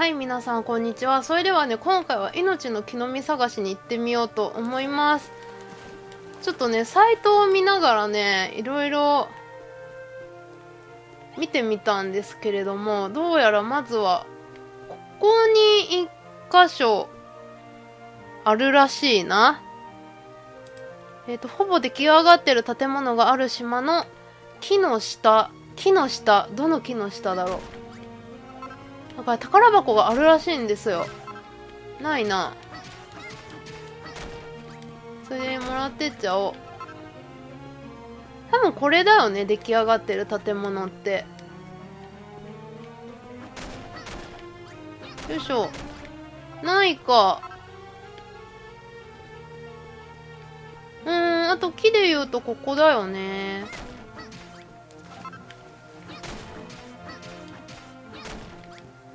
はい皆さんこんにちは。それではね今回は命の木の実探しに行ってみようと思います。ちょっとねサイトを見ながらねいろいろ見てみたんですけれどもどうやらまずはここに1箇所あるらしいな。えっ、とほぼ出来上がってる建物がある島の木の下。木の下。どの木の下だろう？だから宝箱があるらしいんですよ。ないな。それでもらってっちゃおう。多分これだよね出来上がってる建物って。よいしょ。ないか。うんあと木で言うとここだよね。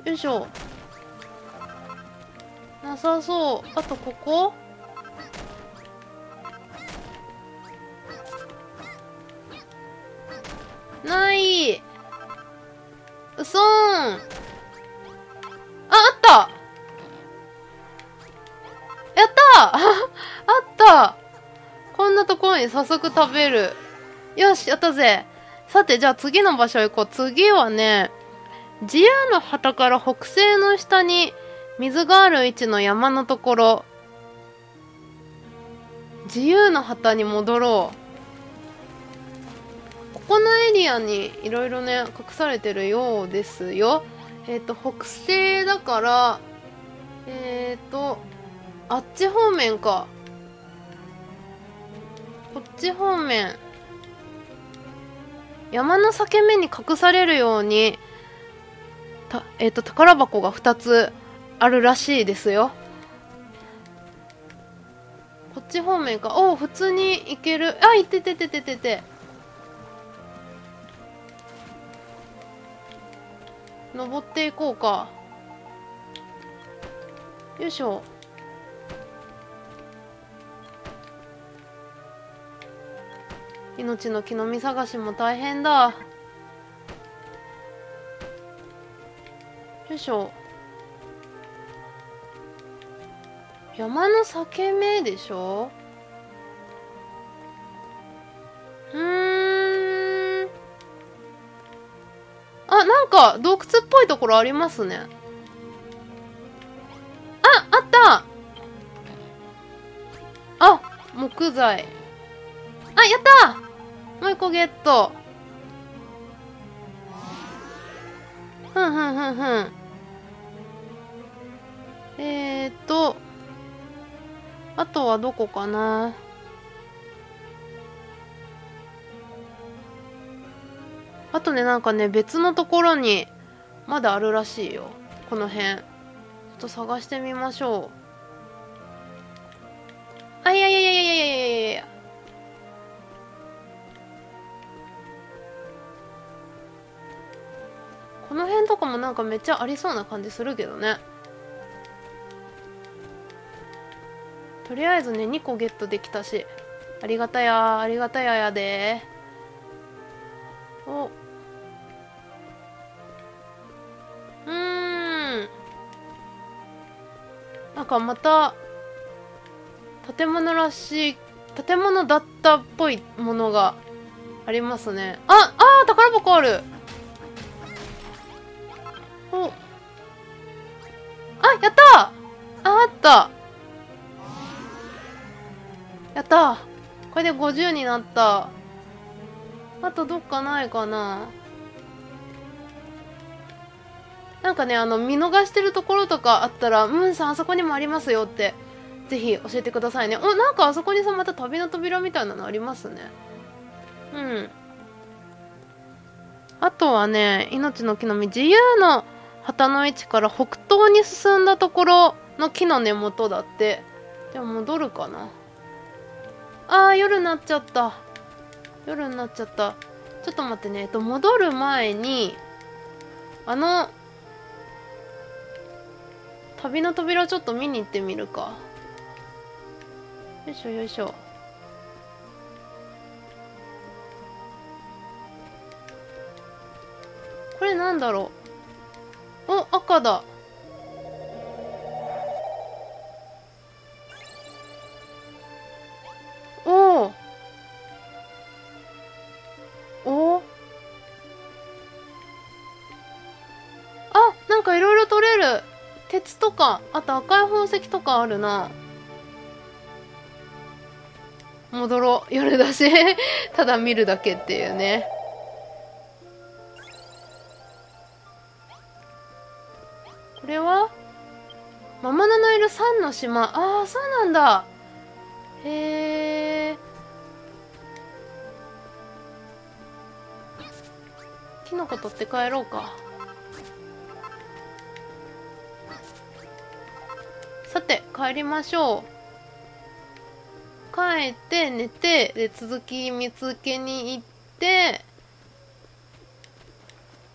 よいしょ。なさそう。あとここ？ない。うそーん。ああった。やった。あった。こんなところに早速食べる。よしやったぜ。さてじゃあ次の場所行こう。次はね自由の旗から北西の下に水がある位置の山のところ。自由の旗に戻ろう。ここのエリアにいろいろね隠されてるようですよ。えっ、ー、と北西だからえっ、ー、とあっち方面か。こっち方面。山の裂け目に隠されるようにた、えっ、ー、と宝箱が2つあるらしいですよ。こっち方面か。おお普通に行ける。あいてててててて。登っていこうか。よいしょ。命の木の実探しも大変だ。よいしょ山の裂け目でしょ？うん。あなんか洞窟っぽいところありますね。ああった。あ木材。あやった！もう一個ゲット。ふんふんふんふん。えーとあとはどこかな。あとねなんかね別のところにまだあるらしいよ。この辺。ちょっと探してみましょう。あいやいやいやいやいやいやいや。いやこの辺とかもなんかめっちゃありそうな感じするけどね。とりあえずね2個ゲットできたし。ありがたやありがたややで。お。うん。なんかまた建物らしい建物だったっぽいものがありますね。ああ宝箱ある。お。あやったああった。やった。これで50になった。あとどっかないかな。なんかねあの見逃してるところとかあったら「ムーンさんあそこにもありますよ」ってぜひ教えてくださいね。おなんかあそこにさまた旅の扉みたいなのありますね。うん。あとはね命の木の実。自由の旗の位置から北東に進んだところの木の根元だって。じゃあ戻るかな。あー夜になっちゃった。夜になっちゃった。ちょっと待ってね。えっと戻る前にあの旅の扉ちょっと見に行ってみるか。よいしょよいしょ。これなんだろう？お赤だ。鉄とかあと赤い宝石とかあるな。戻ろう。夜だし。ただ見るだけっていうね。これは？ママナのいる3の島。ああそうなんだ。へえキノコ取って帰ろうか。帰りましょう帰って寝てで続き見つけに行って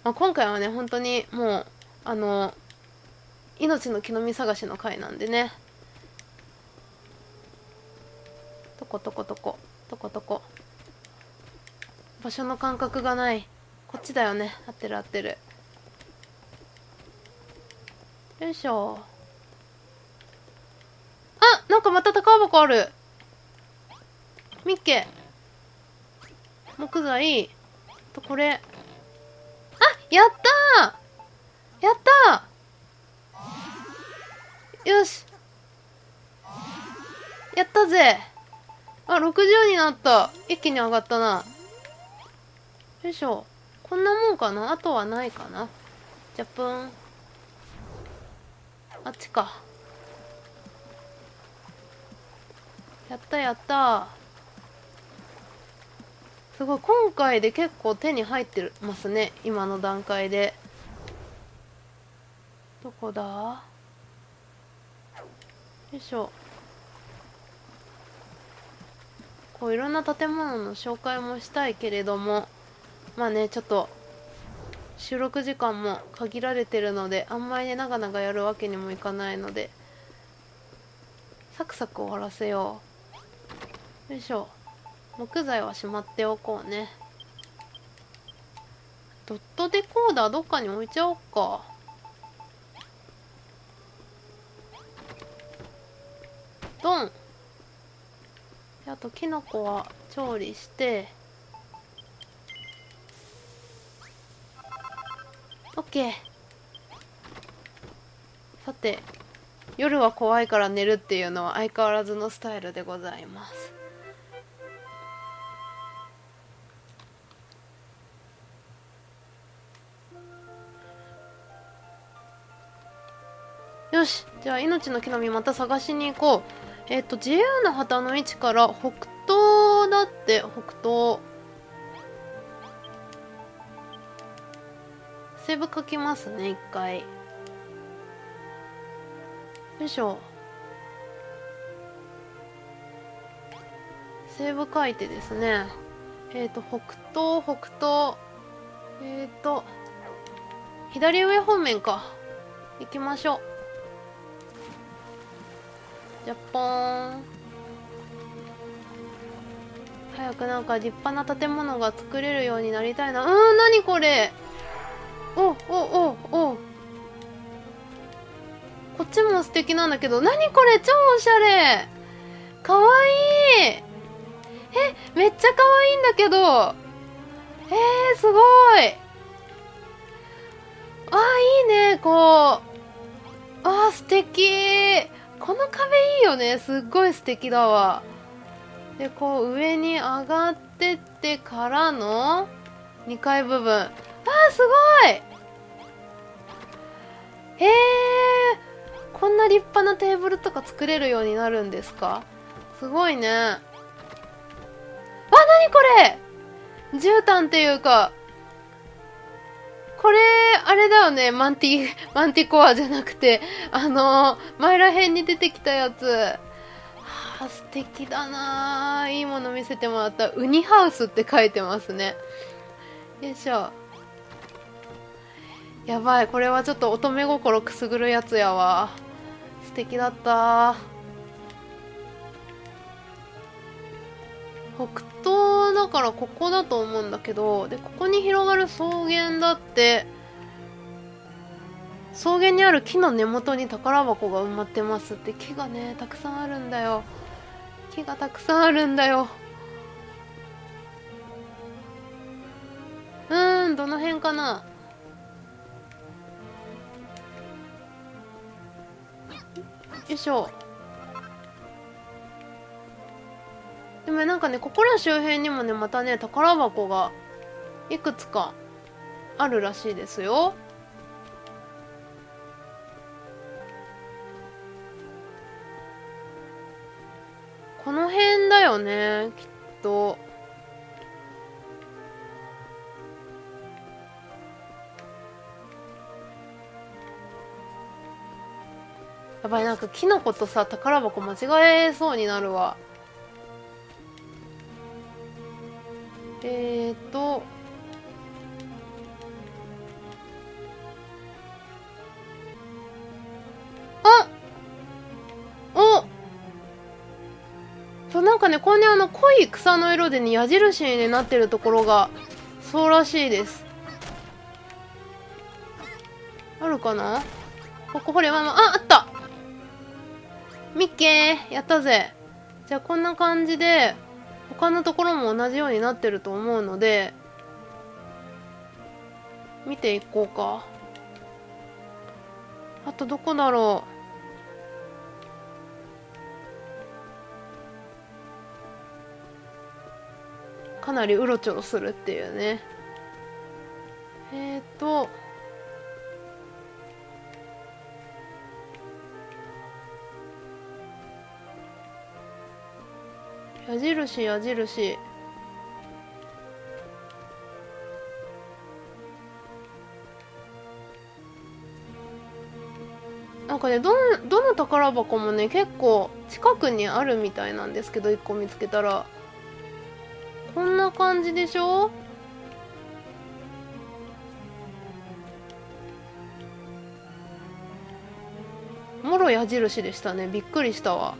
まあ、今回はね本当にもうあの命の木の実探しの回なんでねとことことこ、とことこ。場所の感覚がない。こっちだよね。合ってる合ってる。よいしょ。かまた宝箱あるミッケ木材とこれ。あやったーやったーよしやったぜあ、60になった。一気に上がったな。よいしょ。こんなもんかな？あとはないかなじゃぷん。あっちか。やったやった。すごい、今回で結構手に入ってますね。今の段階で。どこだ？よいしょ。こういろんな建物の紹介もしたいけれどもまあねちょっと収録時間も限られてるのであんまりね長々やるわけにもいかないのでサクサク終わらせようよいしょ木材はしまっておこうね。ドットデコーダーどっかに置いちゃおうか。ドン。あときのこは調理して。オッケー。さて夜は怖いから寝るっていうのは相変わらずのスタイルでございます。よしじゃあ命の木の実また探しに行こうえっ、と、自由な旗の位置から北東だって、北東。セーブ書きますね、一回。よいしょ。セーブ書いてですね。えっ、ー、と、北東、北東。えっ、ー、と、左上方面か。行きましょう。ジャポーン。早くなんか立派な建物が作れるようになりたいな。うん何これ。おおおお。こっちも素敵なんだけど何これ。超おしゃれ。かわいい。えめっちゃかわいいんだけど。えー、すごい。あいいねこう。あ素敵。この壁いいよね。すっごい素敵だわ。でこう上に上がってってからの2階部分。あーすごい。へえ。こんな立派なテーブルとか作れるようになるんですか？すごいね。あ何これ。絨毯っていうかこれ、あれだよね、マンティ、マンティコアじゃなくて、あの前ら辺に出てきたやつ。はあ、素敵だないいもの見せてもらった。ウニハウスって書いてますね。よいしょ。やばい、これはちょっと乙女心くすぐるやつやわ。素敵だった北だからここだと思うんだけどでここに広がる草原だって草原にある木の根元に宝箱が埋まってますって木がねたくさんあるんだよ。木がたくさんあるんだよ。うーんどの辺かな？よいしょ。でもなんかねここら周辺にもねまたね宝箱がいくつかあるらしいですよ。この辺だよねきっと。やばいなんかキノコとさ宝箱間違えそうになるわ。えーとあおそうなんかねこれねあの濃い草の色でね矢印になってるところがそうらしいです。あるかな？ここほれママああった！ミッケーやったぜ。じゃあこんな感じで他のところも同じようになってると思うので見ていこうか。あとどこだろう。かなりうろちょろするっていうね。えっ、ー、と矢印矢印。なんかねどのどの宝箱もね結構近くにあるみたいなんですけど1個見つけたら。こんな感じでしょ？もろ矢印でしたね。びっくりしたわ。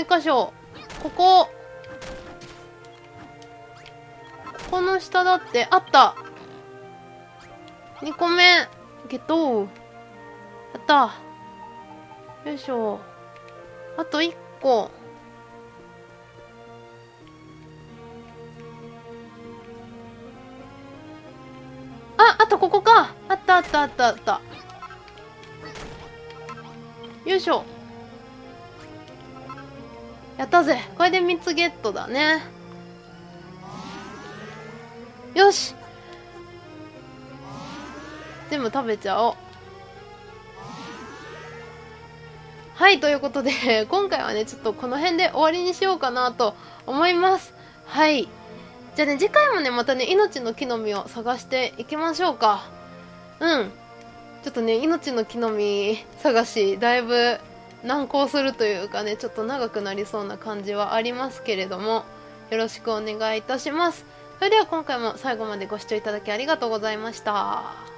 一箇所。ここ。ここの下だって。あった。2個目。ゲット。やった。よいしょ。あと1個。ああとここか。あったあったあったあった。よいしょ。やったぜ。これで3つゲットだね。よし。全部食べちゃおう。はいということで 今回はねちょっとこの辺で終わりにしようかなと思います。はい。じゃあね次回もねまたね命の木の実を探していきましょうか。うん。ちょっとね命の木の実探しだいぶ難航するというかねちょっと長くなりそうな感じはありますけれどもよろしくお願いいたします。それでは今回も最後までご視聴いただきありがとうございました。